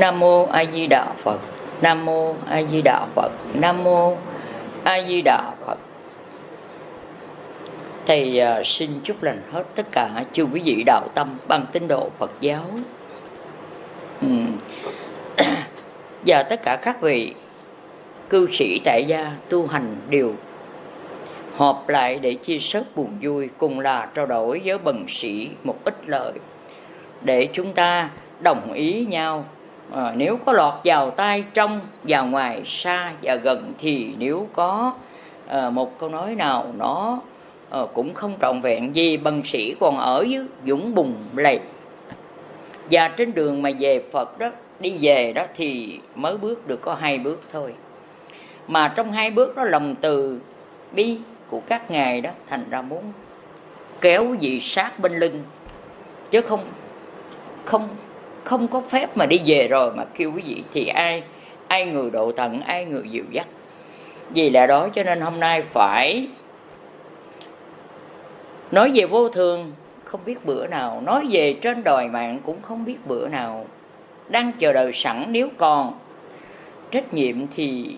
nam mô a di đà phật. Nam mô a di đà phật. Nam mô a di đà phật. Thầy uh, à, xin chúc lành hết tất cả chư quý vị đạo tâm bằng tín độ phật giáo. Uhm. và tất cả các vị cư sĩ tại gia tu hành đều họp lại để chia sớt buồn vui cùng là trao đổi với bần sĩ một ít lời để chúng ta đồng ý nhau à, nếu có lọt vào tay trong và ngoài xa và gần thì nếu có à, một câu nói nào nó à, cũng không trọn vẹn vì bần sĩ còn ở dưới dũng bùng lầy. Và trên đường mà về phật đó đi về đó thì mới bước được có hai bước thôi. Mà trong hai bước đó lòng từ bi của các ngài đó thành ra muốn kéo vị sát bên lưng chứ không không không có phép mà đi về rồi mà kêu quý vị, thì ai ai người độ tận, ai người dịu dắt. Vì là đó cho nên hôm nay phải nói về vô thường, không biết bữa nào. Nói về trên đòi mạng cũng không biết bữa nào. Đang chờ đợi sẵn nếu còn trách nhiệm thì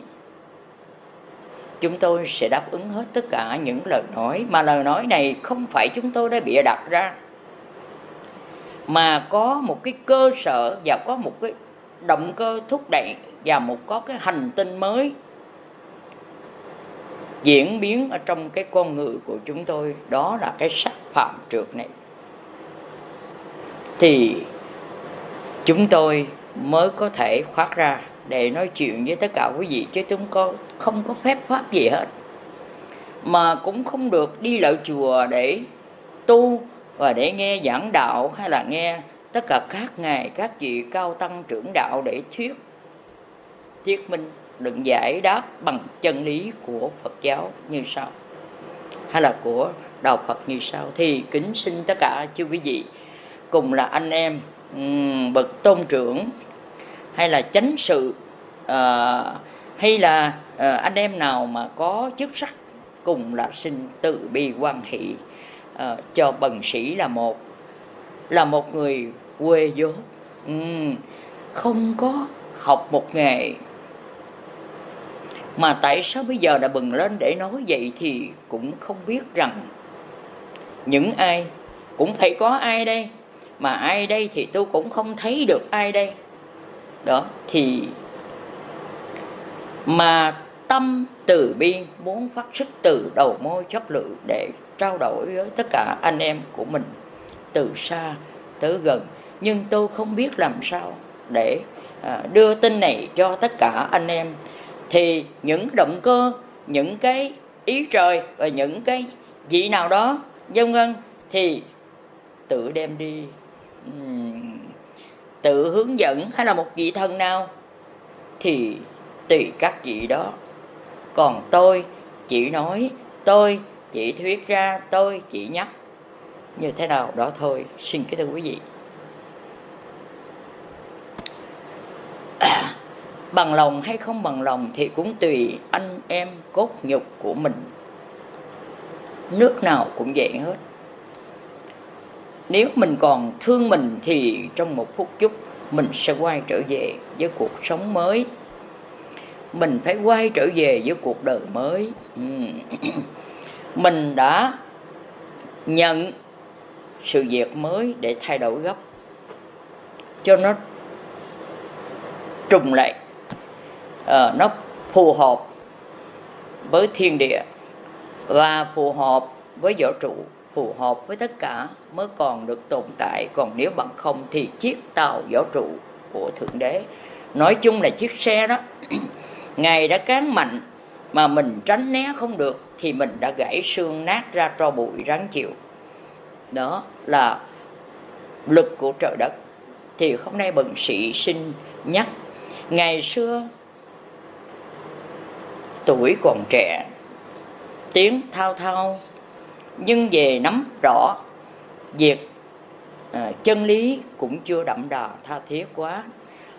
chúng tôi sẽ đáp ứng hết tất cả những lời nói. Mà lời nói này không phải chúng tôi đã bịa đặt ra mà có một cái cơ sở và có một cái động cơ thúc đẩy và một có cái hành tinh mới diễn biến ở trong cái con người của chúng tôi, đó là cái sắc phạm trượt này. Thì chúng tôi mới có thể thoát ra để nói chuyện với tất cả quý vị, chứ chúng có, không có phép pháp gì hết. Mà cũng không được đi lợi chùa để tu và để nghe giảng đạo hay là nghe tất cả các ngài các vị cao tăng trưởng đạo để thuyết thuyết minh đừng giải đáp bằng chân lý của Phật giáo như sau. Hay là của đạo Phật như sau. Thì kính xin tất cả chư quý vị cùng là anh em bậc tôn trưởng hay là chánh sự à, hay là à, anh em nào mà có chức sắc cùng là xin tự bi quan hỷ. Ờ, cho bần sĩ là một là một người quê dốt. Uhm, không có học một nghề mà tại sao bây giờ đã bừng lên để nói vậy thì cũng không biết rằng những ai cũng phải có ai đây. Mà ai đây thì tôi cũng không thấy được ai đây. Đó thì mà tâm từ bi muốn phát xuất từ đầu môi chất lưỡi để trao đổi với tất cả anh em của mình, từ xa tới gần. Nhưng tôi không biết làm sao để à, đưa tin này cho tất cả anh em. Thì những động cơ, những cái ý trời và những cái gì nào đó, vân vân, thì tự đem đi tự hướng dẫn hay là một vị thần nào thì tùy các vị đó. Còn tôi chỉ nói, tôi chỉ thuyết ra tôi chỉ nhắc. Như thế nào đó thôi. Xin kính thưa quý vị. Bằng lòng hay không bằng lòng thì cũng tùy anh em cốt nhục của mình. Nước nào cũng vậy hết. Nếu mình còn thương mình thì trong một phút chốc mình sẽ quay trở về với cuộc sống mới. Mình phải quay trở về với cuộc đời mới. Ừ. mình đã nhận sự việc mới để thay đổi gấp cho nó trùng lại à, nó phù hợp với thiên địa và phù hợp với võ trụ phù hợp với tất cả mới còn được tồn tại. Còn nếu bằng không thì chiếc tàu võ trụ của thượng đế nói chung là chiếc xe đó ngài đã cán mạnh mà mình tránh né không được thì mình đã gãy xương nát ra tro bụi ráng chịu. Đó là lực của trời đất. Thì hôm nay bần sĩ xin nhắc ngày xưa tuổi còn trẻ tiếng thao thao nhưng về nắm rõ việc à, chân lý cũng chưa đậm đà tha thiết quá.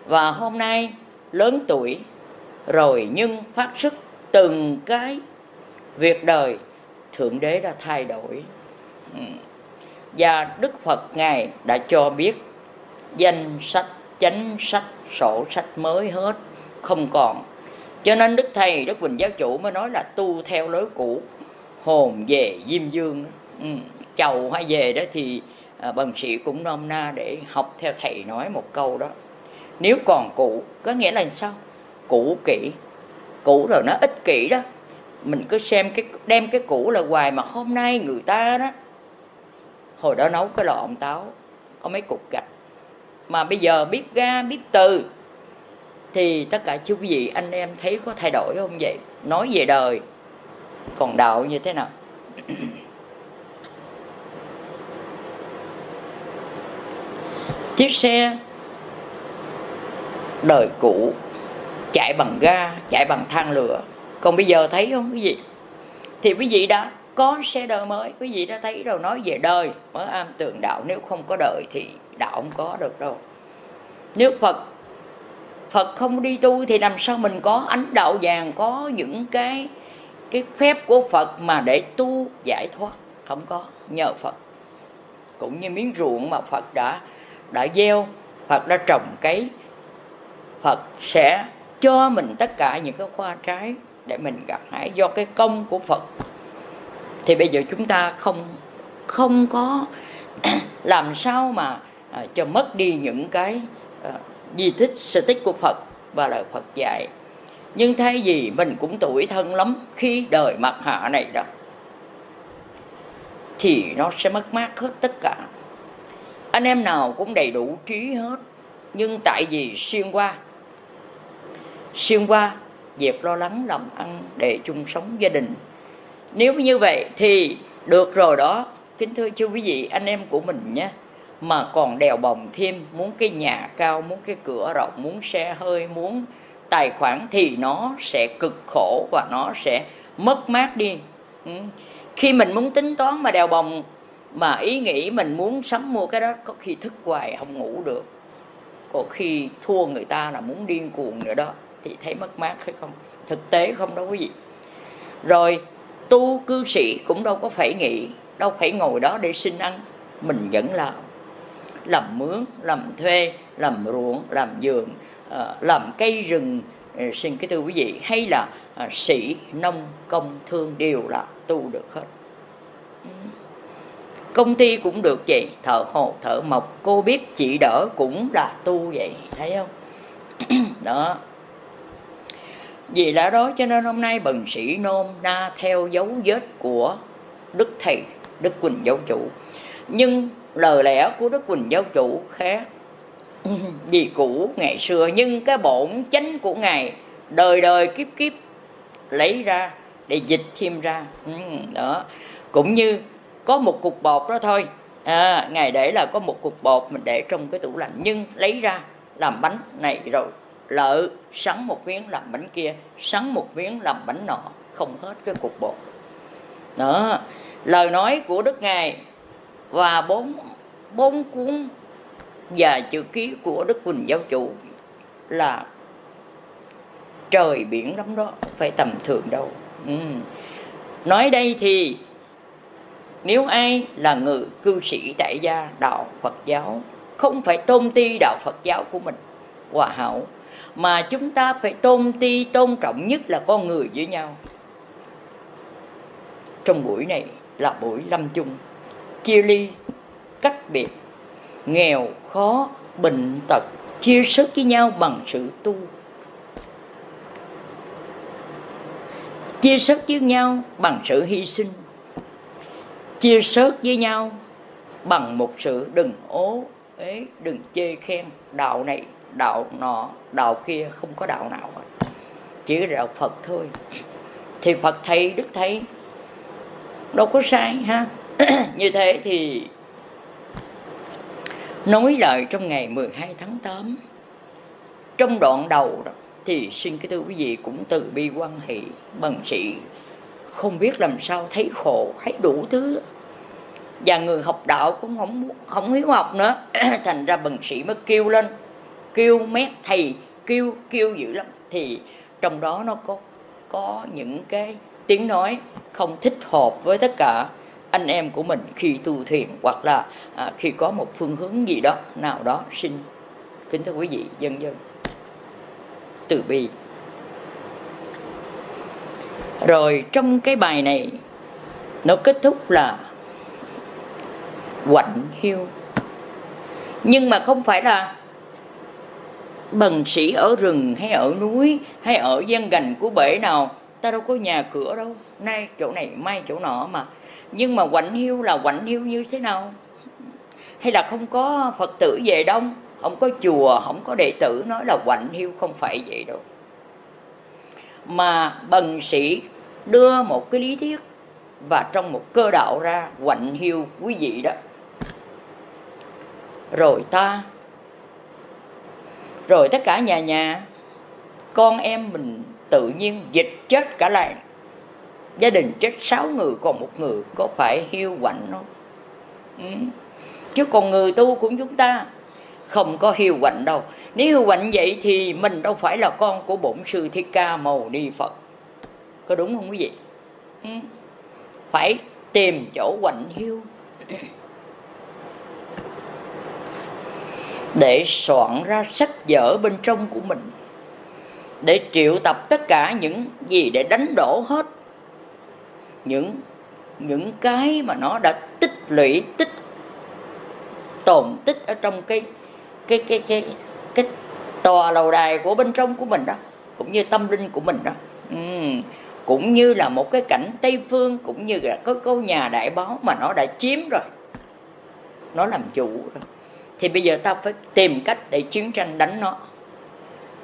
Và hôm nay lớn tuổi rồi nhưng phát xuất từng cái việc đời thượng đế đã thay đổi. Ừ. Và đức phật ngài đã cho biết danh sách chánh sách sổ sách mới hết không còn. Cho nên đức thầy đức bình giáo chủ mới nói là tu theo lối cũ hồn về diêm dương. Ừ. chầu hay về đó thì à, bần sĩ cũng nôm na để học theo thầy nói một câu đó. Nếu còn cũ có nghĩa là sao? Cũ kỹ. Cũ rồi nó ích kỷ đó mình cứ xem cái, đem cái cũ là hoài mà hôm nay người ta đó, hồi đó nấu cái lò ông táo, có mấy cục gạch. Mà bây giờ biết ga, biết từ, thì tất cả chú quý vị anh em thấy có thay đổi không vậy? Nói về đời, còn đạo như thế nào? Chiếc xe đời cũ, chạy bằng ga, chạy bằng than lửa còn bây giờ thấy không? Quý vị. Thì quý vị đã có xe đời mới. Quý vị đã thấy rồi, nói về đời. Mới am tường đạo, nếu không có đời thì đạo không có được đâu. Nếu phật phật không đi tu thì làm sao mình có ánh đạo vàng, có những cái cái phép của phật mà để tu giải thoát? Không có, nhờ phật. Cũng như miếng ruộng mà phật đã đã gieo, phật đã trồng cấy, phật sẽ cho mình tất cả những cái hoa trái để mình gặt hái do cái công của phật. Thì bây giờ chúng ta không không có làm sao mà à, cho mất đi những cái à, di tích sở tích của phật và lời phật dạy. Nhưng thay vì mình cũng tuổi thân lắm khi đời mặt hạ này đó thì nó sẽ mất mát hết tất cả. Anh em nào cũng đầy đủ trí hết nhưng tại vì xuyên qua xuyên qua việc lo lắng làm ăn để chung sống gia đình. Nếu như vậy thì được rồi đó. Kính thưa chú quý vị, anh em của mình nhé. Mà còn đèo bồng thêm, muốn cái nhà cao, muốn cái cửa rộng, muốn xe hơi, muốn tài khoản thì nó sẽ cực khổ và nó sẽ mất mát đi. Ừ. khi mình muốn tính toán mà đèo bồng, mà ý nghĩ mình muốn sắm mua cái đó, có khi thức hoài không ngủ được. Có khi thua người ta là muốn điên cuồng nữa đó thì thấy mất mát hay không? Thực tế không đâu quý vị. Rồi, tu cư sĩ cũng đâu có phải nghỉ, đâu phải ngồi đó để xin ăn. Mình vẫn làm. Làm mướn, làm thuê, làm ruộng, làm vườn ờ, làm cây rừng. Ờ, xin cái thưa quý vị, hay là ờ, sĩ, nông, công, thương đều là tu được hết. Công ty cũng được vậy, thợ hồ, thợ mộc, cô biết chị đỡ cũng là tu vậy, thấy không? Đó vì lẽ đó cho nên hôm nay bần sĩ nôm na theo dấu vết của đức thầy đức quỳnh giáo chủ. Nhưng lời lẽ của đức quỳnh giáo chủ khác vì cũ ngày xưa nhưng cái bổn chánh của ngài đời đời kiếp kiếp lấy ra để dịch thêm ra. Ừ, đó. Cũng như có một cục bột đó thôi. À, ngài để là có một cục bột mình để trong cái tủ lạnh nhưng lấy ra làm bánh này rồi lợ sắn một miếng làm bánh kia, sắn một miếng làm bánh nọ, không hết cái cục bột đó, lời nói của đức ngài và bốn bốn cuốn và chữ ký của đức quỳnh giáo chủ là trời biển lắm đó, phải tầm thường đâu ừ. nói đây thì, nếu ai là người cư sĩ tại gia đạo phật giáo, không phải tôn ti đạo phật giáo của mình, hòa hảo mà chúng ta phải tôn ti, tôn trọng nhất là con người với nhau. Trong buổi này là buổi lâm chung. Chia ly, cách biệt. Nghèo, khó, bệnh tật, chia sức với nhau bằng sự tu. Chia sức với nhau bằng sự hy sinh. Chia sớt với nhau bằng một sự đừng ố ấy đừng chê khen. Đạo này đạo nọ, đạo kia không có đạo nào hết. Chỉ là đạo phật thôi. Thì phật thầy đức thầy đâu có sai, ha? Như thế thì nói lời trong ngày 12 tháng 8 trong đoạn đầu đó, thì xin cái thưa quý vị cũng từ bi quan hệ bằng sĩ không biết làm sao thấy khổ, thấy đủ thứ. Và người học đạo cũng không không hiếu học nữa. Thành ra bằng sĩ mới kêu lên kêu mét thầy kêu kêu dữ lắm. Thì trong đó nó có có những cái tiếng nói không thích hợp với tất cả anh em của mình khi tu thiền hoặc là à, khi có một phương hướng gì đó nào đó. Xin kính thưa quý vị dân dân. Từ bi. Rồi trong cái bài này nó kết thúc là quạnh hiu nhưng mà không phải là bần sĩ ở rừng hay ở núi hay ở gian gành của bể nào, ta đâu có nhà cửa đâu. Nay chỗ này, mai chỗ nọ mà. Nhưng mà quạnh hiu là quạnh hiu như thế nào? Hay là không có phật tử về đông? Không có chùa, không có đệ tử nói là quạnh hiu không phải vậy đâu. Mà bần sĩ đưa một cái lý thuyết và trong một cơ đạo ra quạnh hiu quý vị đó. Rồi ta rồi tất cả nhà nhà, con em mình tự nhiên dịch chết cả làng. Gia đình chết sáu người, còn một người có phải hiu quạnh không? Ừ. chứ còn người tu của chúng ta không có hiu quạnh đâu. Nếu hiu quạnh vậy thì mình đâu phải là con của bổn sư thích ca mâu ni phật. Có đúng không quý vị? Ừ. phải tìm chỗ quạnh hiu. Để soạn ra sách vở bên trong của mình, để triệu tập tất cả những gì để đánh đổ hết, những những cái mà nó đã tích lũy, tích tồn, tích ở trong cái cái cái cái cái tòa lầu đài của bên trong của mình đó, cũng như tâm linh của mình đó ừ. cũng như là một cái cảnh tây phương, cũng như là có câu nhà đại báo mà nó đã chiếm rồi, nó làm chủ rồi thì bây giờ ta phải tìm cách để chiến tranh đánh nó.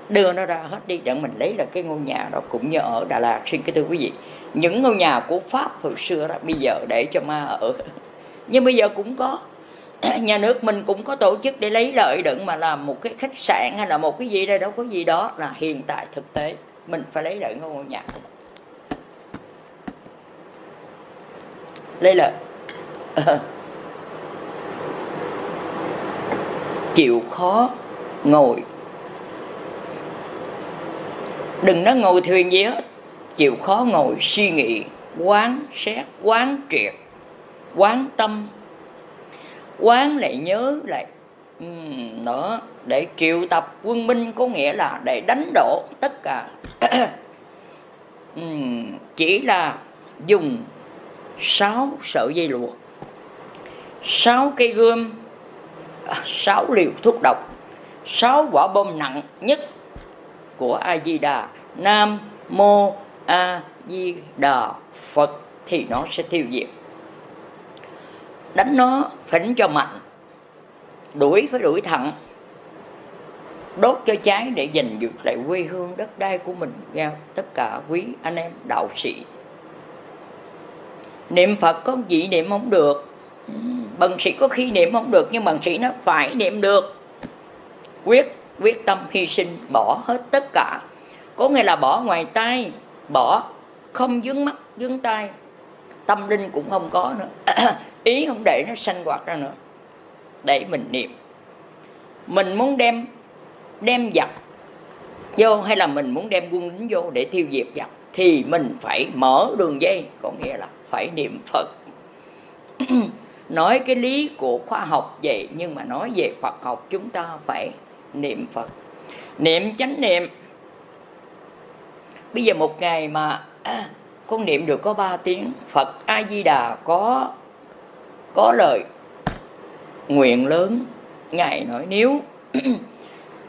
Đưa nó ra hết đi, để mình lấy là cái ngôi nhà đó, cũng như ở Đà Lạt. Xin cái thưa quý vị, những ngôi nhà của Pháp hồi xưa đó, bây giờ để cho ma ở. Nhưng bây giờ cũng có. Nhà nước mình cũng có tổ chức để lấy lợi đựng mà làm một cái khách sạn hay là một cái gì đây, đâu có gì đó là hiện tại thực tế. Mình phải lấy lợi ngôi nhà. Lấy lợi. chịu khó ngồi. Đừng nói ngồi thuyền gì hết, chịu khó ngồi, suy nghĩ, quán xét, quán triệt, quán tâm. Quán lại nhớ lại nữa để triệu tập quân binh có nghĩa là để đánh đổ tất cả. Chỉ là dùng sáu sợi dây luộc, sáu cây gươm sáu liều thuốc độc, sáu quả bom nặng nhất của a di đà. Nam mô a di đà phật thì nó sẽ tiêu diệt. Đánh nó phải đánh cho mạnh, đuổi phải đuổi thẳng, đốt cho cháy để giành giật lại quê hương đất đai của mình nha tất cả quý anh em đạo sĩ. Niệm phật có gì niệm không được bần sĩ có khi niệm không được, nhưng bần sĩ nó phải niệm được. Quyết quyết tâm hy sinh, bỏ hết tất cả. Có nghĩa là bỏ ngoài tay, bỏ, không dướng mắt, dướng tay. Tâm linh cũng không có nữa. Ý không để nó sanh hoạt ra nữa. Để mình niệm. Mình muốn đem đem giặc vô hay là mình muốn đem quân lính vô để tiêu diệt giặc, thì mình phải mở đường dây. Có nghĩa là phải niệm phật. nói cái lý của khoa học vậy nhưng mà nói về phật học chúng ta phải niệm phật. Niệm chánh niệm. Bây giờ một ngày mà à, con niệm được có ba tiếng phật a di đà có có lời nguyện lớn. Ngài nói nếu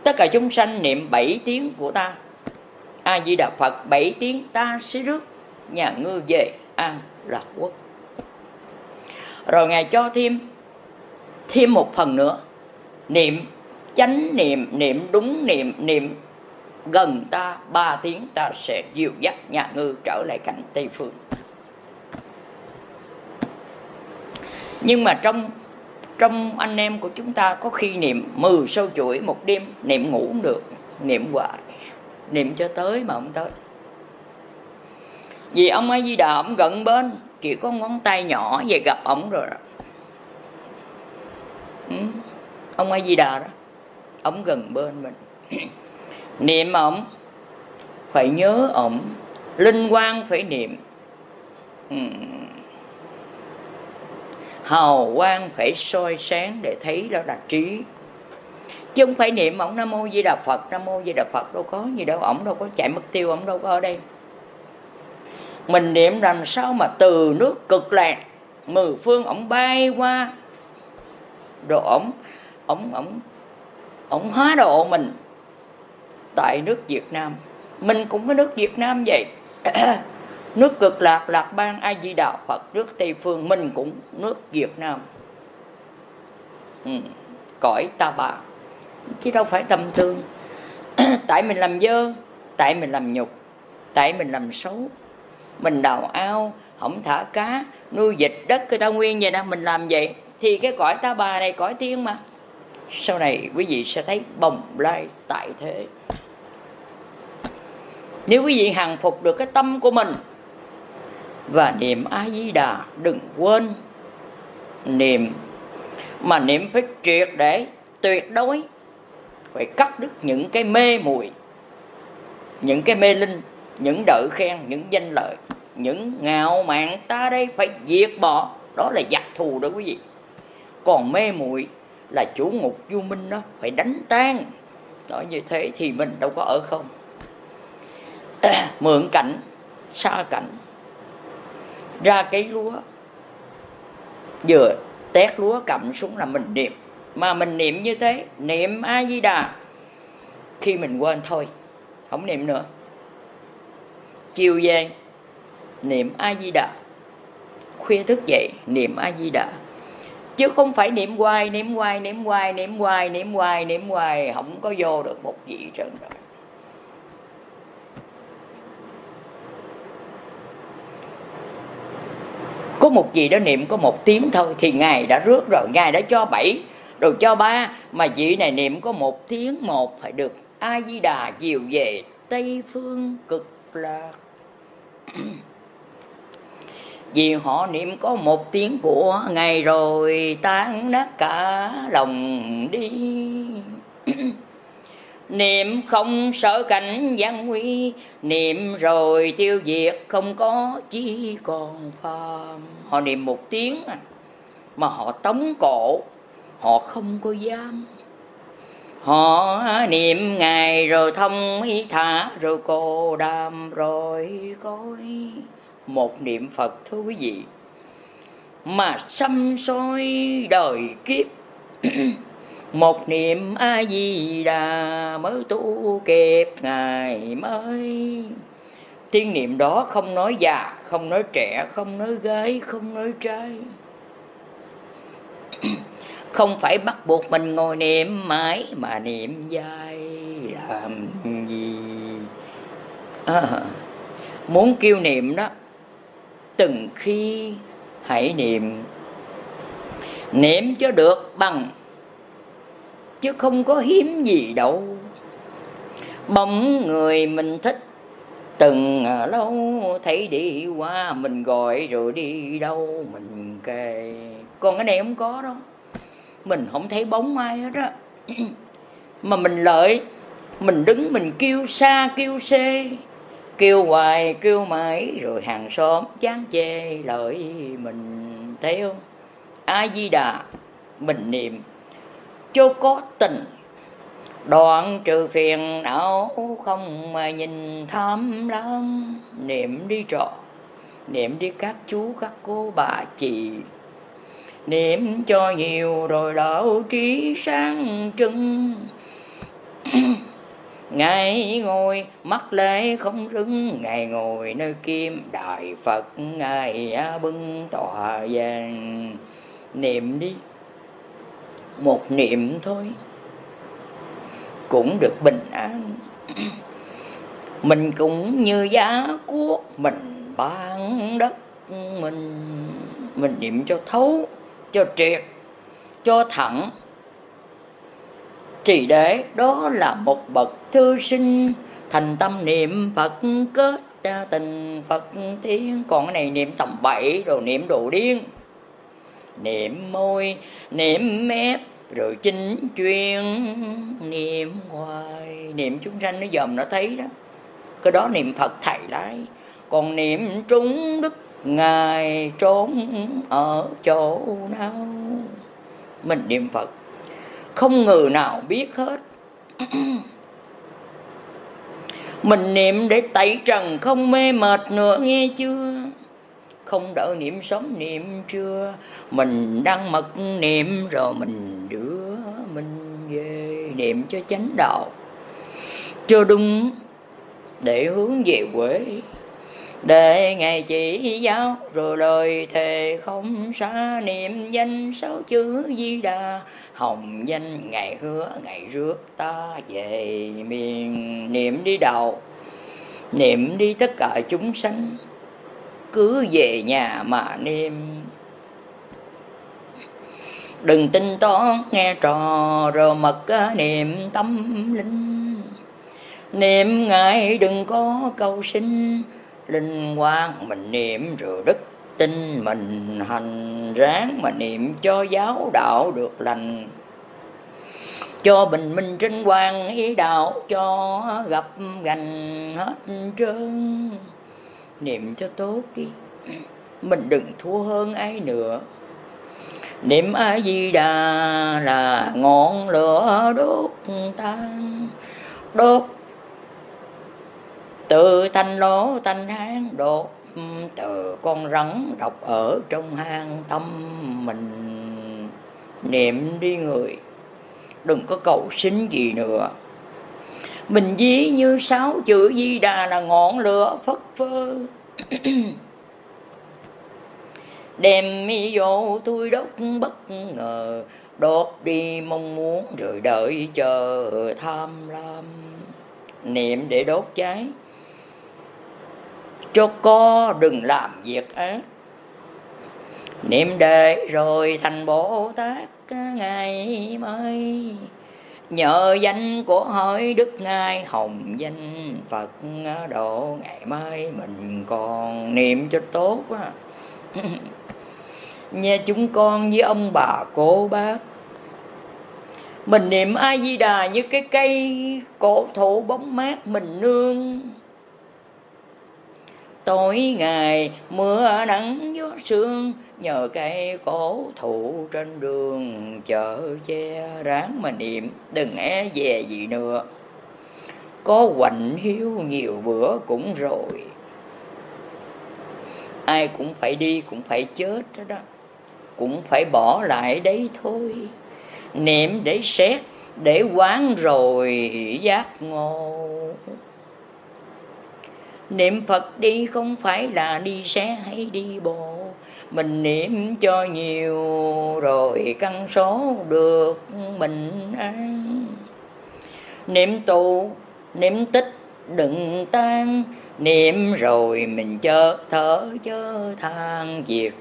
tất cả chúng sanh niệm bảy tiếng của ta a di đà phật bảy tiếng ta sẽ rước nhà ngư về an lạc quốc rồi ngài cho thêm thêm một phần nữa. Niệm, chánh niệm niệm đúng niệm niệm gần ta, ba tiếng ta sẽ dìu dắt nhà ngư trở lại cảnh tây phương. Nhưng mà trong trong anh em của chúng ta có khi niệm mười sâu chuỗi một đêm, niệm ngủ cũng được, niệm hoài, niệm cho tới mà không tới vì ông a di đà, ông gần bên chỉ có ngón tay nhỏ về gặp ổng rồi đó ừ. ông a di đà đó, ổng gần bên mình niệm ổng, phải nhớ ổng, linh quan phải niệm ừ. hào quang phải soi sáng để thấy đó là trí chứ không phải niệm ông nam mô di đà phật, nam mô di đà phật đâu có gì đâu, ổng đâu có chạy mất tiêu, ổng đâu có ở đây mình niệm làm sao mà từ nước cực lạc, mười phương ổng bay qua. Rồi ổng ổng ổng ổng hóa độ mình tại nước Việt Nam. Mình cũng có nước Việt Nam vậy. Nước cực lạc lạc bang a di đà phật, nước tây phương, mình cũng nước việt nam. Ừ. cõi ta bà. Chứ đâu phải tâm thương tại mình làm dơ, tại mình làm nhục, tại mình làm xấu mình đào ao không thả cá nuôi vịt đất người ta nguyên vậy nè, mình làm vậy. Thì cái cõi ta bà này cõi tiên mà. Sau này quý vị sẽ thấy bồng lai tại thế. Nếu quý vị hàng phục được cái tâm của mình và niệm a di đà đừng quên niệm. Mà niệm phải triệt để tuyệt đối phải cắt đứt những cái mê muội những cái mê linh những đợi khen những danh lợi những ngạo mạn ta đây phải diệt bỏ. Đó là giặc thù đó quý vị. Còn mê muội là chủ ngục du minh đó, phải đánh tan. Nói như thế thì mình đâu có ở không. Mượn cảnh, xa cảnh. Ra cái lúa. Vừa tét lúa cầm xuống là mình niệm. Mà mình niệm như thế, niệm a di đà khi mình quên thôi, không niệm nữa. Chiều về niệm a di đà khuya thức dậy, niệm a di đà chứ không phải niệm hoài niệm hoài niệm hoài niệm hoài niệm hoài niệm hoài, không có vô được một vị trơn rồi có một gì đó niệm có một tiếng thôi thì ngài đã rước rồi. Ngài đã cho bảy, rồi cho ba, mà vị này niệm có một tiếng một phải được a di đà diều về tây phương cực lạc. vì họ niệm có một tiếng của ngài rồi tan nát cả lòng đi. Niệm không sợ cảnh gian nguy niệm rồi tiêu diệt không có chỉ còn phàm. Họ niệm một tiếng à, mà họ tống cổ họ không có dám. Họ niệm ngày rồi thông ý thả rồi cô đàm rồi coi một niệm phật thưa quý vị. Mà xăm soi đời kiếp một niệm a di đà mới tu kịp ngày mới. Tiên niệm đó không nói già không nói trẻ không nói gái không nói trai. Không phải bắt buộc mình ngồi niệm mãi mà niệm dài làm gì? À, muốn kêu niệm đó từng khi hãy niệm. Niệm cho được bằng, chứ không có hiếm gì đâu. Bóng người mình thích, từng lâu thấy đi qua, mình gọi rồi đi đâu mình kề. Còn cái này không có đâu mình không thấy bóng ai hết á. Mà mình lợi, mình đứng mình kêu xa kêu xê kêu hoài, kêu mãi, rồi hàng xóm chán chê lợi mình theo. A di đà, mình niệm, cho có tình, đoạn trừ phiền não không mà nhìn tham lam. Niệm đi trọ, niệm đi các chú, các cô, bà, chị. Niệm cho nhiều rồi đạo trí sáng trưng. Ngài ngồi, mắt lễ không rưng Ngài ngồi nơi kim đại Phật. Ngài à, bưng tòa vàng. Niệm đi. Một niệm thôi. Cũng được bình an. Mình cũng như giá cuốc. Mình ban đất Mình. Mình niệm cho thấu, Cho triệt, Cho thẳng chỉ để đó là một bậc thư sinh. Thành tâm niệm phật, kết tình phật tiên. Còn cái này niệm tầm bậy, rồi niệm đồ điên. Niệm môi, niệm mép, rồi chính chuyên. Niệm hoài, niệm chúng sanh, nó dòm nó thấy đó. Cái đó niệm phật thầy lái còn niệm trúng đức, ngài trốn ở chỗ nào? Mình niệm phật không người nào biết hết. Mình niệm để tẩy trần, không mê mệt nữa, nghe chưa? Không đỡ niệm sớm niệm chưa mình đang mật niệm, rồi mình đưa mình về niệm cho chánh đạo. Cho đúng để hướng về quê để ngày chỉ giáo, rồi lời thề không xa, niệm danh sáu chữ di đà. Hồng danh ngày hứa, ngày rước ta về miền. Niệm đi đầu, niệm đi tất cả chúng sanh, cứ về nhà mà niệm. Đừng tin toán, nghe trò rồi mật niệm tâm linh. Niệm ngài đừng có cầu sinh linh quan, mình niệm rồi đức, tin mình, hành ráng mà niệm cho giáo đạo được lành. Cho bình minh trên quan ý đạo cho gặp gành hết trơn. Niệm cho tốt đi, mình đừng thua hơn ai nữa. Niệm a di đà là ngọn lửa đốt tan, đốt tự thanh lỗ thanh hán đột ừ, từ con rắn độc ở trong hang tâm mình. Niệm đi người, đừng có cầu xin gì nữa. Mình ví như sáu chữ di đà là ngọn lửa phất phơ. Đem mi vô tôi đốt bất ngờ đốt đi mong muốn rồi đợi chờ tham lam. Niệm để đốt cháy cho co đừng làm việc ác niệm đề rồi thành bồ tát ngày mới. Nhờ danh của hỡi đức ngài hồng danh phật độ ngày mai mình còn niệm cho tốt á. Nghe chúng con với ông bà cô bác. Mình niệm a di đà như cái cây cổ thụ bóng mát mình nương tối ngày mưa nắng gió sương nhờ cây cổ thụ trên đường chợ che ráng mà niệm đừng e é về gì nữa. Có quạnh hiếu nhiều bữa cũng rồi. Ai cũng phải đi cũng phải chết đó, đó. Cũng phải bỏ lại đấy thôi. Niệm để xét để quán rồi giác ngộ niệm phật đi không phải là đi xe hay đi bộ. Mình niệm cho nhiều rồi căn số được mình an. Niệm tụ, niệm tích đừng tan. Niệm rồi mình chớ thở, chớ than việc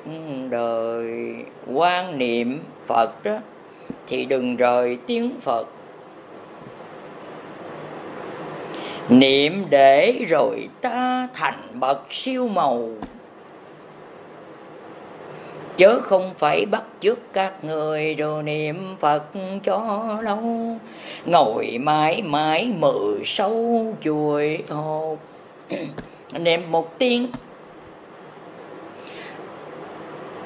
đời. Quan niệm phật đó thì đừng rời tiếng phật. Niệm để rồi ta thành bậc siêu màu. Chớ không phải bắt chước các người đồ niệm phật cho lâu. Ngồi mãi mãi mười sâu chuỗi hộp. Niệm một tiếng.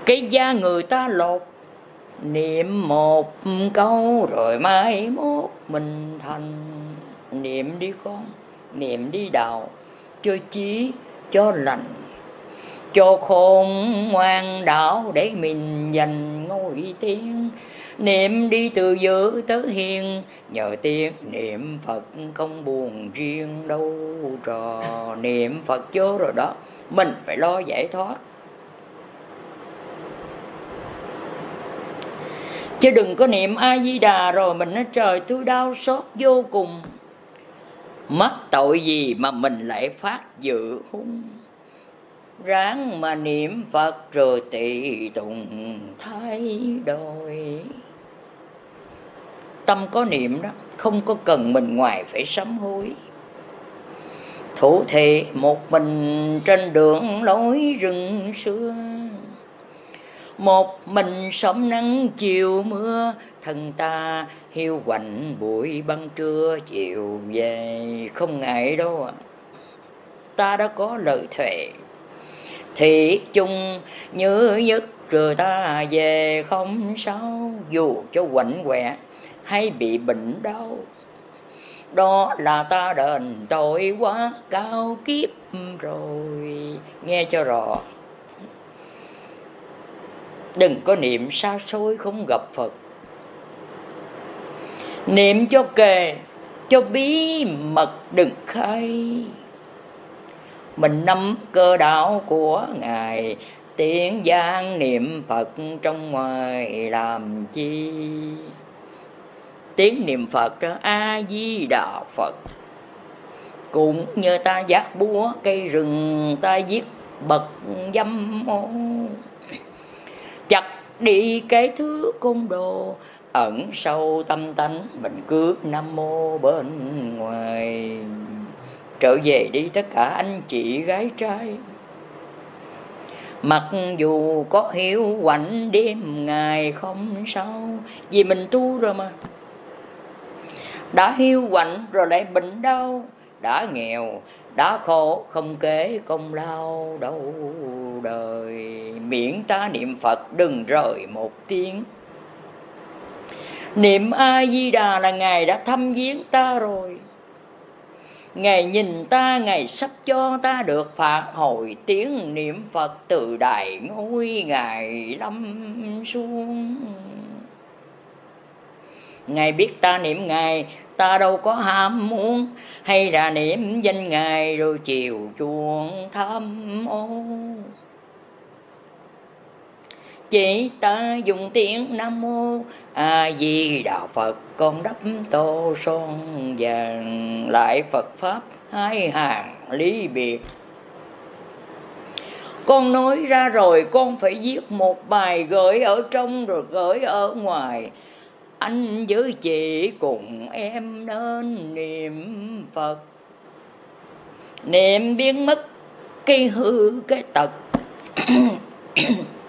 Cái da người ta lột. Niệm một câu rồi mai mốt mình thành. Niệm đi con niệm đi đạo, cho trí cho lành. Cho khôn ngoan đạo để mình giành ngôi tiếng. Niệm đi từ dữ tới hiền, nhờ tiếng niệm phật không buồn riêng đâu trò. Niệm phật vô rồi đó, mình phải lo giải thoát. Chứ đừng có niệm a di đà rồi mình nói trời, tôi đau xót vô cùng mắc tội gì mà mình lại phát dự hung? Ráng mà niệm phật rồi tỳ tùng thay đổi tâm có niệm đó, không có cần mình ngoài phải sám hối. Thủ thị một mình trên đường lối rừng xưa một mình sớm nắng chiều mưa thân ta hiu quạnh bụi băng trưa chiều về. Không ngại đâu ta đã có lời thề thì chung như nhất rồi ta về không sao, dù cho quạnh quẹ hay bị bệnh đau. Đó là ta đền tội quá cao kiếp rồi. Nghe cho rõ đừng có niệm xa xôi không gặp phật. Niệm cho kề, cho bí mật đừng khai. Mình nắm cơ đạo của ngài, tiếng gian niệm phật trong ngoài làm chi? Tiếng niệm phật đó a di đà phật. Cũng như ta giác búa cây rừng, ta giết bậc dâm môn chặt đi cái thứ côn đồ, ẩn sâu tâm tánh mình cứ nam mô bên ngoài. Trở về đi tất cả anh chị gái trai. Mặc dù có hiếu quạnh đêm ngày không sao, vì mình tu rồi mà. Đã hiu quạnh rồi lại bệnh đau, đã nghèo, đã khổ không kể công lao đâu đời miễn ta niệm phật đừng rời một tiếng. Niệm a di đà là ngài đã thăm viếng ta rồi. Ngài nhìn ta, Ngài sắp cho ta được phạt hồi tiếng niệm Phật từ đại ngôi Ngài lâm xuống. Ngài biết ta niệm Ngài, ta đâu có ham muốn, hay là niệm danh Ngài rồi chiều chuộng thăm ô chỉ ta dùng tiếng nam mô a di đà phật. Con đắp tô son vàng, lại phật pháp hai hàng lý biệt. Con nói ra rồi, con phải viết một bài gửi ở trong rồi gửi ở ngoài. Anh với chị cùng em nên niệm phật. Niệm biến mất cái hư, cái tật.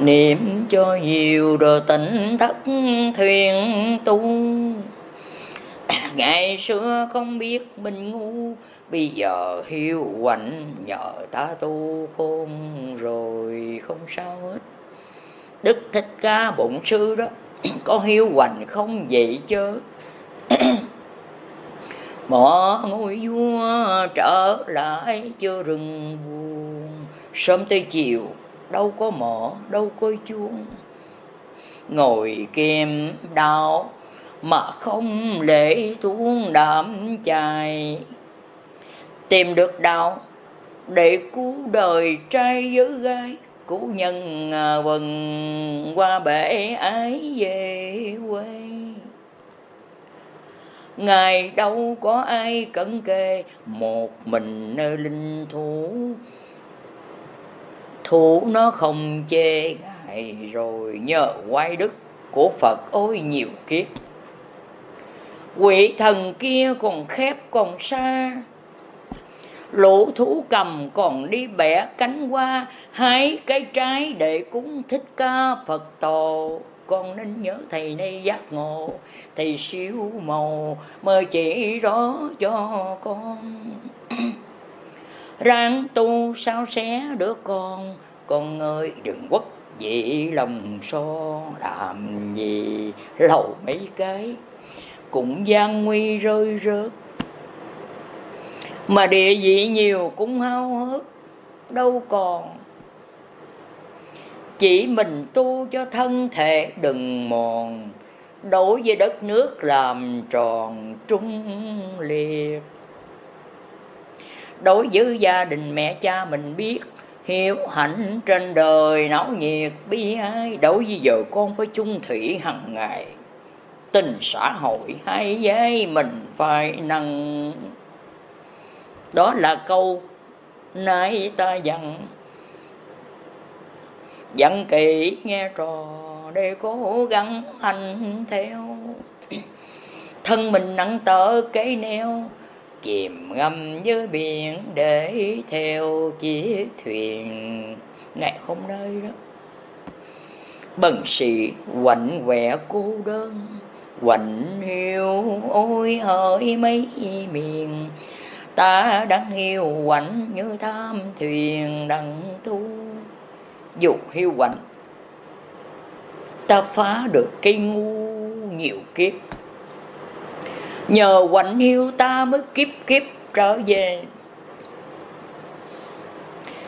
niệm cho nhiều đồ tỉnh thất thuyền tu. Ngày xưa không biết mình ngu, bây giờ hiu quạnh nhờ ta tu khôn rồi không sao hết. Đức thích ca bổn sư đó, có hiu quạnh không vậy chứ bỏ ngôi vua trở lại chưa rừng buồn. Sớm tới chiều đâu có mỏ đâu có chuông. Ngồi kim đau mà không lễ tuôn đạm chài. Tìm được đạo để cứu đời trai với gái cứu nhân à, quần qua bể ái về quê. Ngài đâu có ai cận kề, một mình nơi linh thú thủ nó không chê ngại rồi nhờ quay đức của phật ôi nhiều kiếp. Quỷ thần kia còn khép còn xa. Lũ thú cầm còn đi bẻ cánh hoa, hái cái trái để cúng thích ca phật tổ. Con nên nhớ thầy nay giác ngộ, thầy siêu màu, mơ chỉ rõ cho con. ráng tu sao sẽ đứa con con ơi, đừng quất dị lòng so làm gì. Lầu mấy cái cũng gian nguy rơi rớt, mà địa vị nhiều cũng hao hớt. Đâu còn, chỉ mình tu cho thân thể đừng mòn, đối với đất nước làm tròn trung liệt đối với gia đình mẹ cha mình biết, hiếu hạnh trên đời, náo nhiệt bi ai. Đối với vợ con phải chung thủy hằng ngày. Tình xã hội hay giấy mình phải nâng. Đó là câu nãy ta dặn. Dặn kỹ nghe trò để cố gắng anh theo. Thân mình nặng tở cái neo chìm ngâm dưới biển để theo chiếc thuyền. Ngài không nơi đó. Bần sĩ quạnh quẻ cô đơn, quạnh hiu ôi hỡi mấy miền. Ta đang hiu quạnh như tham thuyền đặng tu dục hiu quạnh, ta phá được cây ngu nhiều kiếp nhờ quạnh hiu ta mới kiếp kiếp trở về.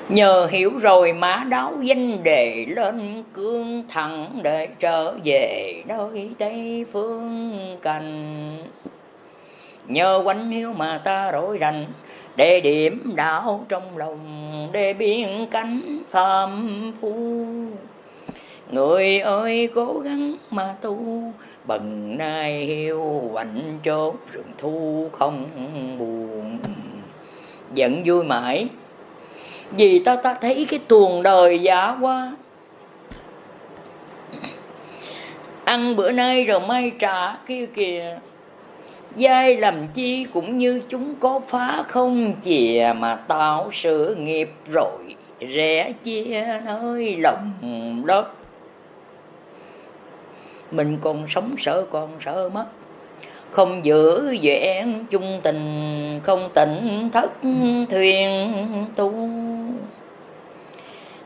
Nhờ hiểu rồi mã đáo danh đề lên cương thẳng để trở về nơi tây phương cành. Nhờ quanh hiếu mà ta rỗi rành, để điểm đạo trong lòng, để biên cánh phạm phu người ơi, cố gắng mà tu. Bần nay hiu quạnh chốt, rừng thu không buồn. Giận vui mãi. Vì ta ta thấy cái tuồng đời giả quá. Ăn bữa nay rồi mai trả kia kìa. Giai làm chi cũng như chúng có phá không chìa mà tạo sự nghiệp rồi rẽ chia nơi lòng đất mình còn sống sợ còn sợ mất. Không giữ vẹn chung tình, không tỉnh thất thuyền tu.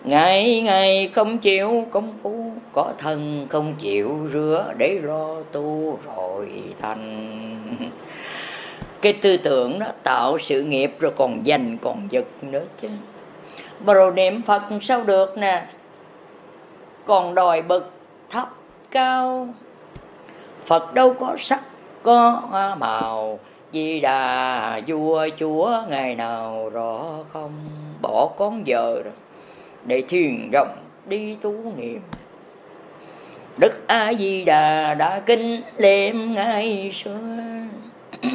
Ngày ngày không chịu công phu, có thân không chịu rửa để lo tu rồi thành. Cái tư tưởng đó tạo sự nghiệp rồi còn dành còn giật nữa chứ. Mà rồi niệm phật sao được nè? Còn đòi bực thấp cao. Phật đâu có sắc, có hoa màu. Di đà vua, chúa, ngày nào rõ không? Bỏ con giờ rồi, để thuyền rộng đi tu niệm. Đức a di đà đã kinh lệm ngày xưa.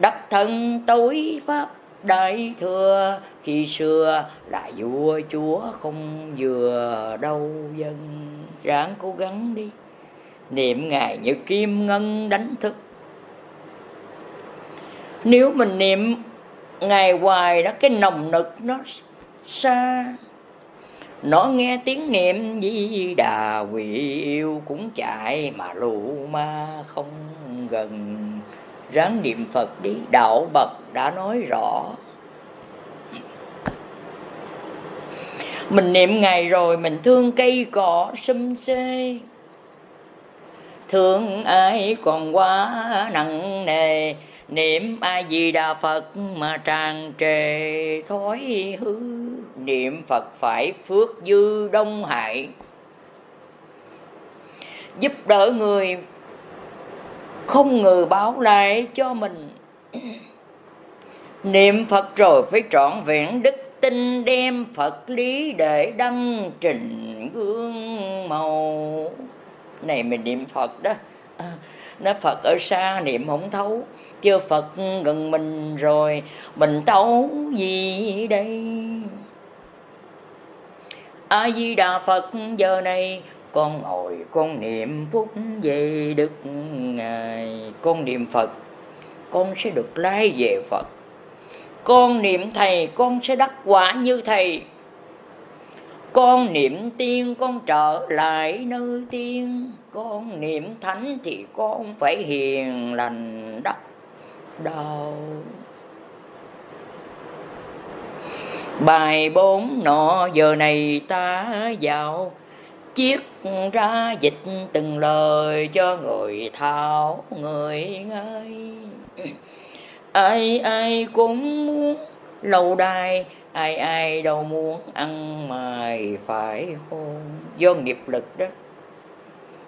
Đắc thân tối pháp đại thừa. Khi xưa là vua, chúa không vừa đâu dân ráng cố gắng đi. Niệm ngài như kim ngân đánh thức. Nếu mình niệm ngày hoài đó, cái nồng nực nó xa. Nó nghe tiếng niệm di đà quỷ yêu cũng chạy mà lụ ma không gần. Ráng niệm phật đi, đạo bậc đã nói rõ. Mình niệm ngày rồi, mình thương cây cỏ xum xê thương ai còn quá nặng nề, niệm a di đà phật mà tràn trề thói hư. Niệm phật phải phước dư đông hại, giúp đỡ người không ngờ báo lại cho mình. Niệm phật rồi phải trọn vẹn đức tinh đem phật lý để đăng trình gương màu. Này mình niệm phật đó. À, nó phật ở xa niệm không thấu. Chưa phật gần mình rồi mình tấu gì đây? A di đà phật giờ này con ngồi con niệm phúc về đức ngài. Con niệm phật con sẽ được lái về phật con niệm thầy, con sẽ đắc quả như thầy. Con niệm tiên, con trở lại nơi tiên. Con niệm thánh thì con phải hiền lành đắc đạo bài bốn nọ, giờ này ta vào. Chiết ra dịch từng lời cho người thảo người ngơi ai ai cũng muốn lâu đài, ai ai đâu muốn ăn mày phải hôn. Do nghiệp lực đó,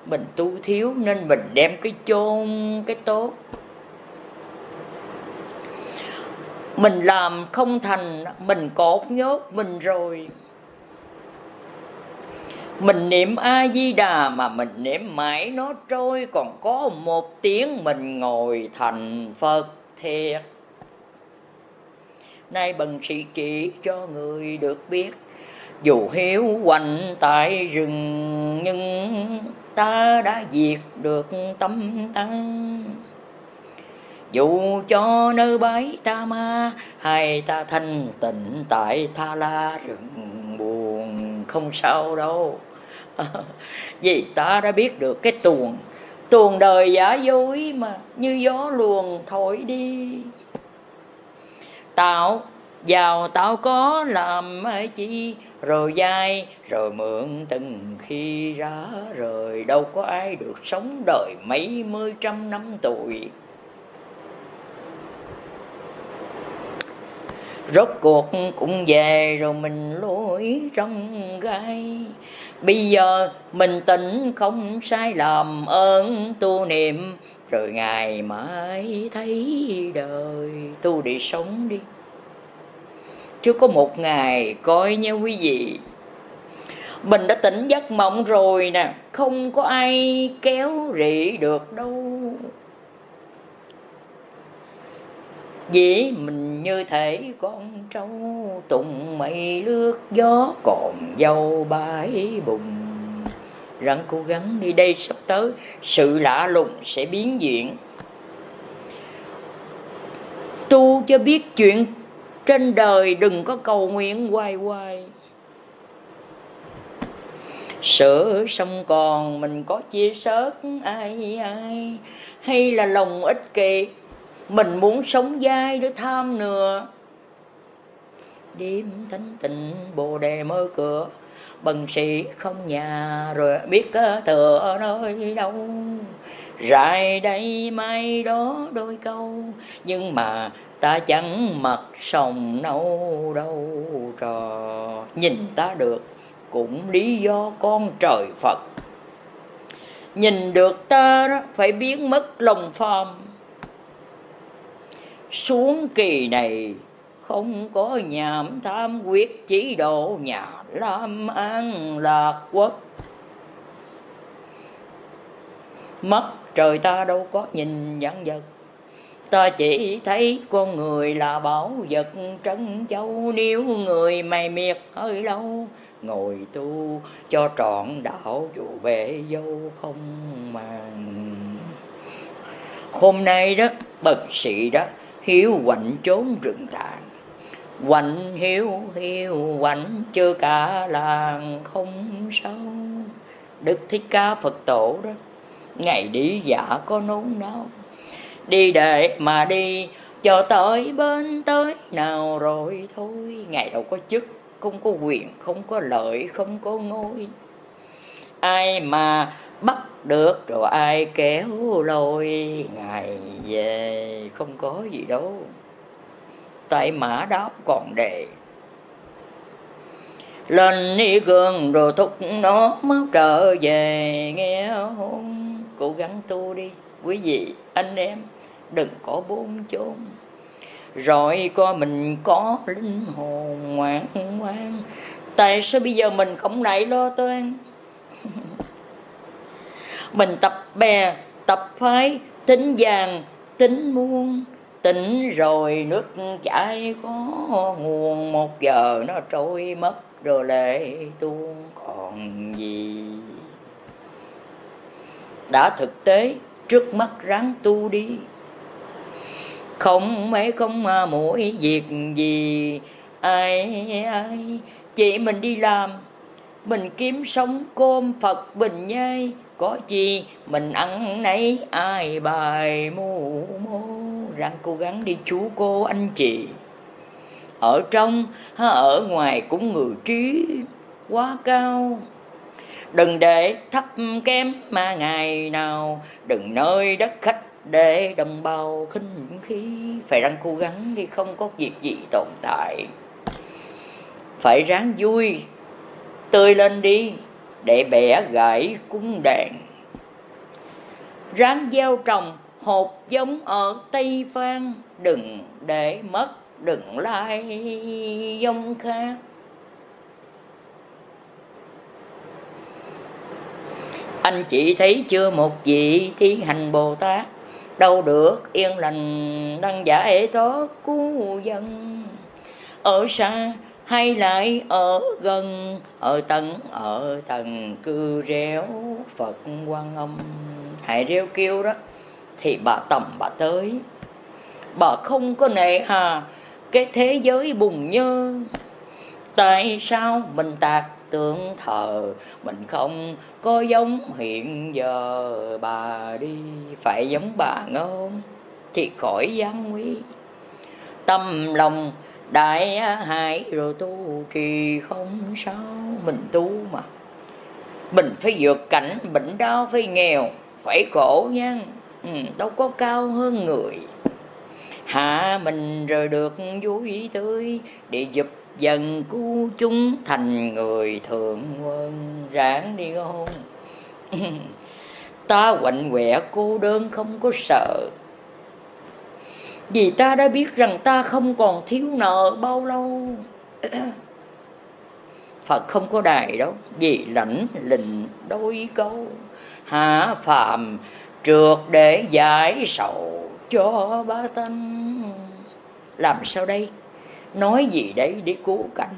mình tu thiếu nên mình đem cái chôn cái tốt. Mình làm không thành, mình cột nhốt mình rồi. Mình niệm a di đà mà mình niệm mãi nó trôi, còn có một tiếng mình ngồi thành phật thiệt. Nay bần sĩ chỉ cho người được biết, dù hiếu quanh tại rừng, nhưng ta đã diệt được tâm tăng. Dù cho nơi bái ta ma, hay ta thanh tịnh tại tha la, rừng buồn không sao đâu. Vì ta đã biết được cái tuồng tuồng đời giả dối mà, như gió luồng thổi đi. Tạo giàu tao có làm chi, rồi dai, rồi mượn từng khi ra rời. Đâu có ai được sống đời mấy mươi trăm năm tuổi. Rốt cuộc cũng về rồi mình lối trong gai bây giờ mình tỉnh không sai làm ơn tu niệm, rồi ngày mai thấy đời, tu để sống đi. Chưa có một ngày coi nha quý vị. Mình đã tỉnh giấc mộng rồi nè, không có ai kéo rỉ được đâu. Dĩ mình như thể con trâu tùng mây lướt gió, còn dâu bãi bùng. Rắn cố gắng đi đây sắp tới, sự lạ lùng sẽ biến diện. Tu cho biết chuyện trên đời đừng có cầu nguyện hoài hoài. Sửa xong còn mình có chia sớt, ai ai, hay là lòng ích kỷ mình muốn sống dai để tham nữa đêm thanh tịnh, bồ đề mở cửa. Bần sĩ không nhà rồi biết ờ, thừa nơi đâu. Rải đây mai đó đôi câu, nhưng mà ta chẳng mặc sòng nâu đâu trò. Nhìn ta được cũng lý do con trời phật. Nhìn được ta đó phải biến mất lòng phàm xuống kỳ này, không có nhảm tham quyết chỉ độ nhà lam an lạc quốc. Mất trời ta đâu có nhìn vạn vật. Ta chỉ thấy con người là bảo vật trân châu. Nếu người mày miệt hơi lâu, ngồi tu cho trọn đạo dù bể dâu không màng. Hôm nay đó, bậc sĩ đó hiếu quạnh trốn rừng tàn. Quạnh hiếu hiếu quạnh chưa cả làng không sao. Đức thích ca phật tổ đó, ngày đi giả có nôn nao đi để mà đi cho tới bên tới nào rồi thôi. Ngày đâu có chức, không có quyền, không có lợi, không có ngôi ai mà bắt được rồi ai kéo lôi. Ngày về không có gì đâu. Tại mã đáo còn đề. Lên đi cường rồi thúc nó máu trở về. Nghe không cố gắng tu đi. Quý vị, anh em, đừng có bốn chốn rồi coi mình có linh hồn ngoan ngoan. Tại sao bây giờ mình không lại lo toan? mình tập bè, tập phái, tính vàng, tính muôn. Tỉnh rồi nước chảy có nguồn, một giờ nó trôi mất rồi lệ tuôn. Còn gì? Đã thực tế, trước mắt ráng tu đi. Không mấy không mà mỗi việc gì, ai ai chị mình đi làm mình kiếm sống cơm phật bình nhai. Có chi mình ăn nấy, ai bài mù mô. Ráng cố gắng đi, chú cô, anh chị. Ở trong hay ở ngoài cũng người trí quá cao. Đừng để thấp kém mà ngày nào. Đừng nơi đất khách để đồng bào khinh khí. Phải ráng cố gắng đi, không có việc gì tồn tại. Phải ráng vui tươi lên đi, để bẻ gãy cung đèn ráng gieo trồng hột giống ở tây phan, đừng để mất, đừng lai giống khác. Anh chị thấy chưa, một vị thi hành bồ tát, đâu được yên lành, đăng giải thoát cứu dân. Ở xa hay lại ở gần, ở tận, ở tầng cư réo phật quan âm. Hãy reo kêu đó, thì bà tầm bà tới. Bà không có nệ hà, cái thế giới bùng nhơ. Tại sao mình tạc tượng thờ, mình không có giống hiện giờ bà đi? Phải giống bà ngôn thì khỏi gian nguy. Tâm lòng đại hải rồi tu trì không sao mình tu mà. Mình phải vượt cảnh bệnh đau phải nghèo phải khổ nha. Ừ, đâu có cao hơn người. Hạ mình rồi được vui tươi để giúp dần cứu chúng thành người thượng quân ráng đi không ta quạnh quẹ cô đơn không có sợ vì ta đã biết rằng ta không còn thiếu nợ bao lâu. Phật không có đài đâu, Vì lãnh lình đôi câu. Hạ phàm trượt để giải sầu cho ba tánh Làm sao đây? Nói gì đấy để cứu cảnh.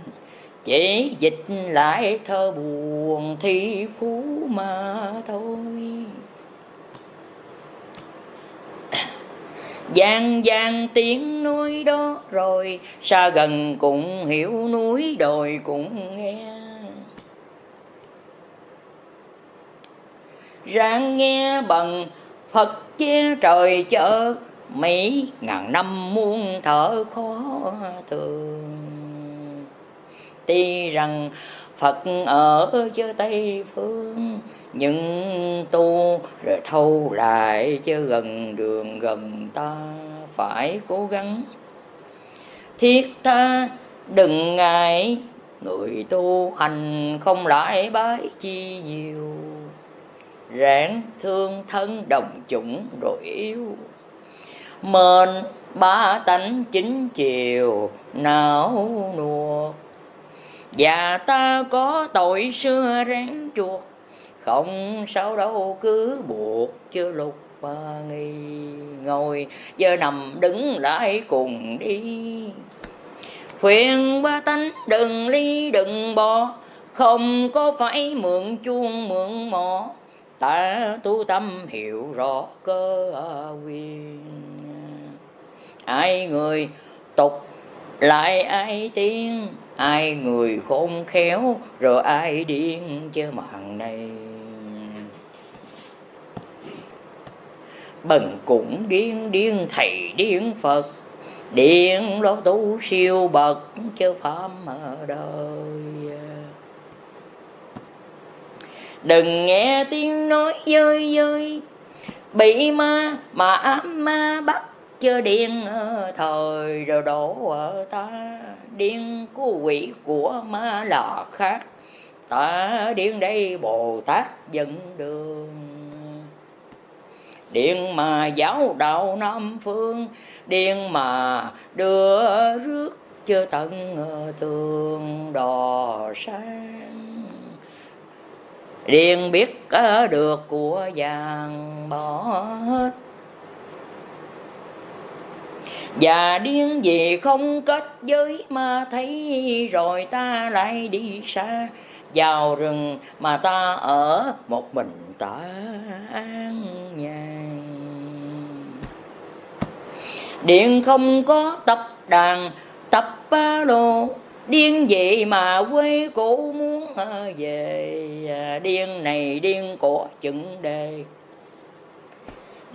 Chỉ dịch lại thơ buồn thi phú mà thôi. Giang giang tiếng núi đó rồi, Xa gần cũng hiểu núi đồi cũng nghe. Ráng nghe bằng Phật che trời chở Mỹ ngàn năm muôn thở khó thường. Tuy rằng Phật ở chớ Tây Phương nhưng tu rồi thâu lại chứ gần đường gần ta Phải cố gắng. Thiết tha, đừng ngại, Người tu hành không lại bái chi nhiều. Ráng thương thân đồng chủng rồi yêu Mền ba tánh chính chiều, não nuột. Và ta có tội xưa ráng chuột không sao đâu, cứ buộc chưa lục ba nghi Ngồi, giờ nằm đứng lại cùng đi. Khuyên ba tánh đừng ly, đừng bỏ Không có phải mượn chuông mượn mỏ. Ta tu tâm hiểu rõ cơ quyền Ai người tục lại ai tiên, ai người khôn khéo, rồi ai điên chứ mạng này. Bần cũng điên điên thầy, điên phật. Điện lo tu siêu bậc chớ pháp ở đời. Đừng nghe tiếng nói dơi dơi. Bị ma, mà ám ma bắt chớ điên thời rồi đổ ở ta. Điên của quỷ của ma là khác. Ta điên đây bồ tát dẫn đường điện mà giáo đạo nam phương, điện mà đưa rước chưa tận tường đò sáng. Điện biết ờ, được của vàng bỏ hết. Và điên gì không kết giới mà thấy, rồi ta lại đi xa. Vào rừng mà ta ở một mình ta an nhàn điện không có tập đàn, tập ba lô. Điên gì mà quê cổ muốn ờ, về à, điên này điên của chừng đề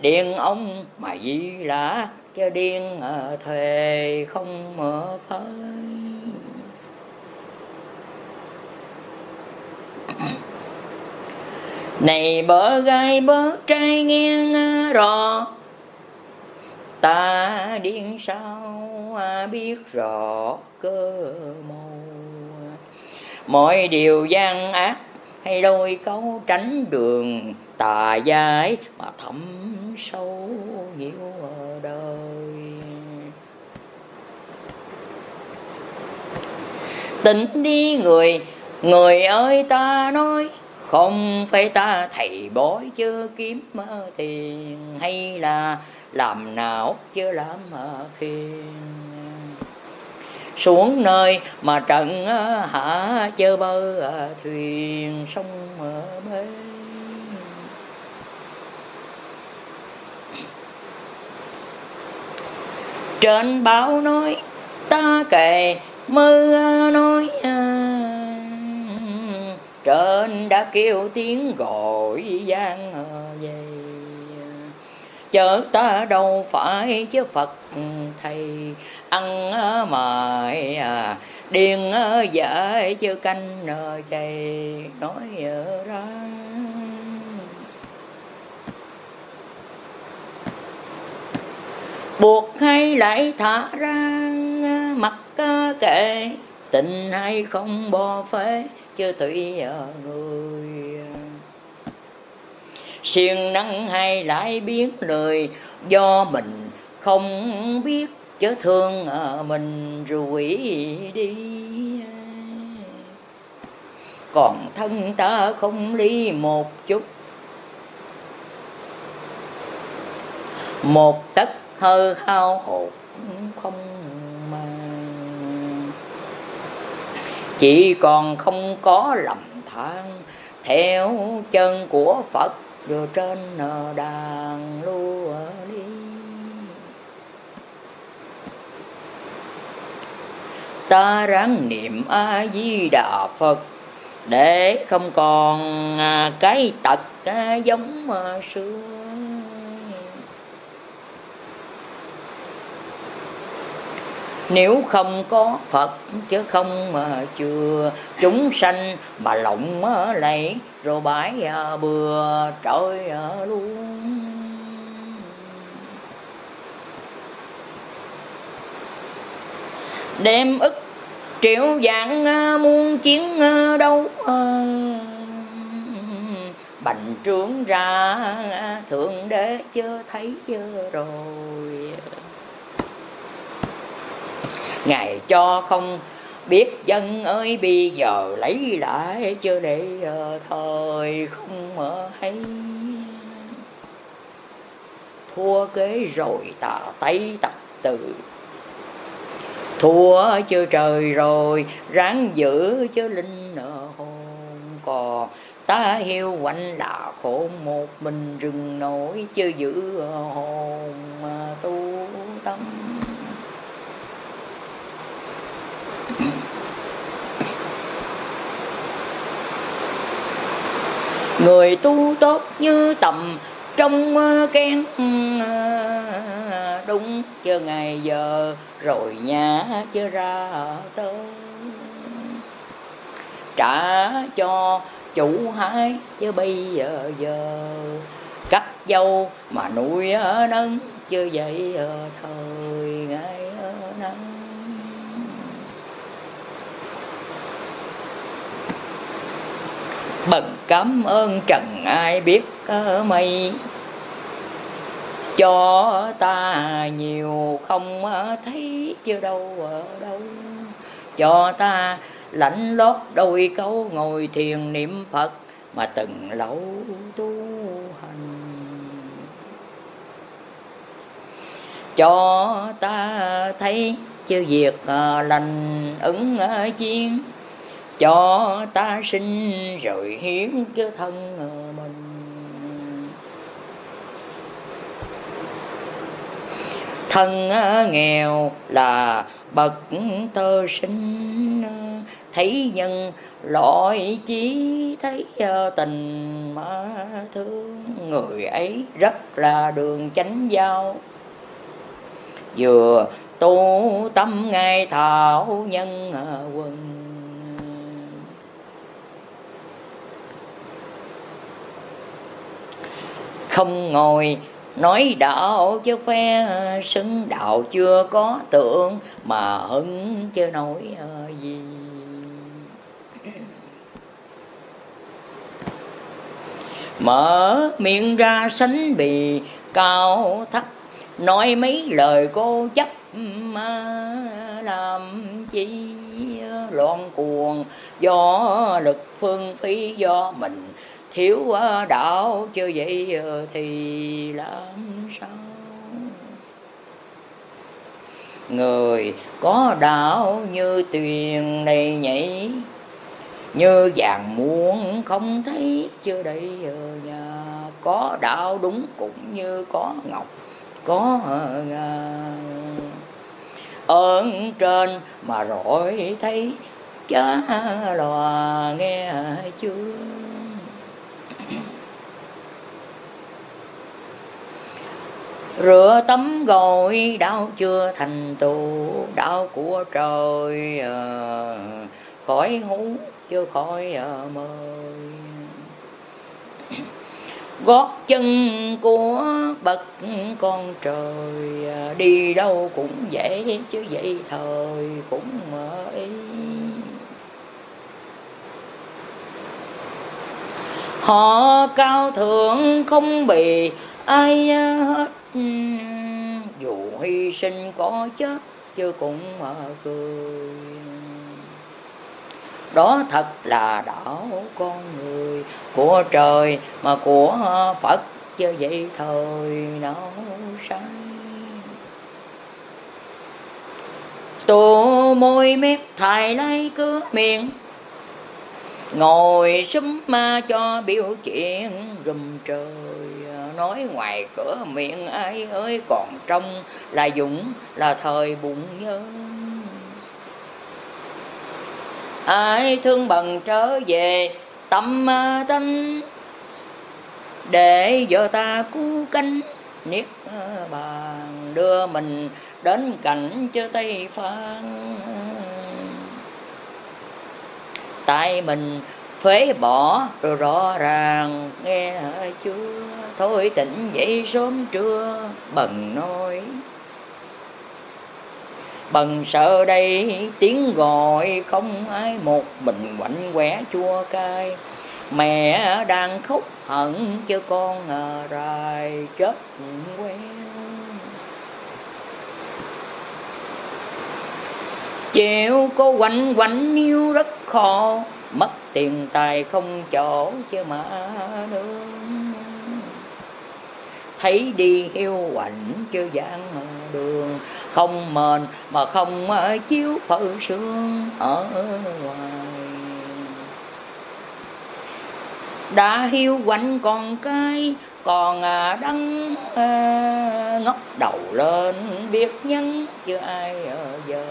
điên ông mà gì là cho điên ờ, thề không mở phơi này bỡ gai bớ trai nghe rõ ta điên sao? À, biết rõ cơ màu mọi điều gian ác hay đôi câu tránh đường, tà giái mà thấm sâu nhiều đời. Tỉnh đi người người ơi ta nói, không phải ta thầy bói chưa kiếm tiền, hay là làm nào chưa làm ờ, phiền. Xuống nơi mà trận ờ, hạ chơ bơ ờ, thuyền sông bên trên báo nói, ta kể mưa nói trên đã kêu tiếng gọi gian về chớ ta đâu phải chứ phật ừ, thầy ăn ờ, mài à, điên ờ, dại chứ canh ờ, chày nói ra buộc hay lại thả ra mặc kệ, tình hay không bỏ phế chứ tùy người siêng năng hay lại biến lời, do mình không biết chớ thương à, mình rủi đi. Còn thân ta không ly một chút, một tấc hơi hao hột không mang. Chỉ còn không có lầm than, theo chân của phật đưa trên đàn lúa đi. Ta ráng niệm a di đà phật, để không còn à, cái tật à, giống à, xưa. Nếu không có phật chứ không mà chưa chúng sanh mà lộng lấy rồi bãi à, bừa trời à, luôn. Đêm ức triệu dạng à, muôn chiến đâu bành trướng ra thượng đế chưa thấy rồi. Ngài cho không biết dân ơi, bây giờ lấy lại chưa để ờ, thời không hay thua kế rồi tà tay tập từ. Thua chưa trời rồi, ráng giữ chứ linh hồn còn ta hiu quạnh là khổ một mình rừng nổi chưa giữ hồn mà tu tâm. Người tu tốt như tầm trong ờ, kén ừ, đúng. Chưa ngày giờ rồi nhà chưa ra tới trả cho chủ hai chứ bây giờ giờ. Cắt dâu mà nuôi nâng chưa vậy thời ngày nắng bần cảm ơn trần ai biết ờ, mây. Cho ta nhiều không ờ, thấy chưa đâu ở đâu. Cho ta lãnh lót đôi câu ngồi thiền niệm phật mà từng lâu tu hành. Cho ta thấy chưa việc lành, ứng chiến cho ta sinh rồi hiến cái thân mình. Thân nghèo là bậc tơ sinh. Thấy nhân loại chỉ thấy ờ, tình mà thương. Người ấy rất là đường chánh giao. Vừa tu tâm ngài thảo nhân quân không ngồi. Nói đạo chứ phe xứng đạo chưa có tượng, mà hưng chưa nổi ờ, gì. Mở miệng ra sánh bì, cao thấp, nói mấy lời cô chấp, mà làm chi ờ, loạn cuồng. Do lực phương phí do mình thiếu đạo, chưa vậy ờ, thì làm sao? Người có đạo như tuyền này nhảy, như vàng muôn không thấy. Chưa đây giờ nhà có đạo đúng cũng như có ngọc, có ờ, ơn trên mà rỗi thấy. Cha lòa nghe chưa? Rửa tấm gội đạo chưa thành tựu đạo của trời ờ, khỏi hú chưa khỏi ờ, mời. Gót chân của bậc con trời ờ, đi đâu cũng dễ, chứ vậy thời cũng mới họ cao thượng không bị ai hết dù hy sinh có chết, chứ cũng mà cười. Đó thật là đạo con người của trời mà của phật, chứ vậy thời nào sai tô môi mép thải lấy cứ miệng ngồi sum ma cho biểu chuyện rùm trời. Nói ngoài cửa miệng, ai ơi, còn trong là dũng, là thời bụng nhớ. Ai thương bằng trở về, tâm tâm để giờ ta cứu cánh, niết bàn đưa mình đến cảnh chơi tây phan tại mình phế bỏ. Rồi rõ ràng nghe chưa thôi tỉnh dậy sớm trưa, bần nói. Bần sợ đây, tiếng gọi không ai một, mình quạnh quẻ chua cay. Mẹ đang khóc hận cho con ở rài, chết quen chịu, cô quạnh quạnh yêu rất khó. Mất tiền tài không chỗ chứ mà đường thấy đi hiu quạnh chứ gian đường. Không mền mà không chiếu phở sương ở ngoài. Đã hiu quạnh còn cái, còn à, đắng à, ngóc đầu lên. Biết nhân chưa ai ở giờ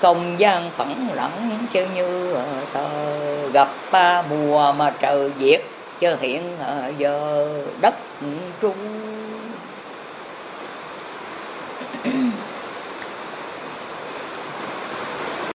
công gian phẳng lặng, chứ như ờ, tờ gặp ba mùa mà trời diệt, chứ hiện ờ, giờ đất trung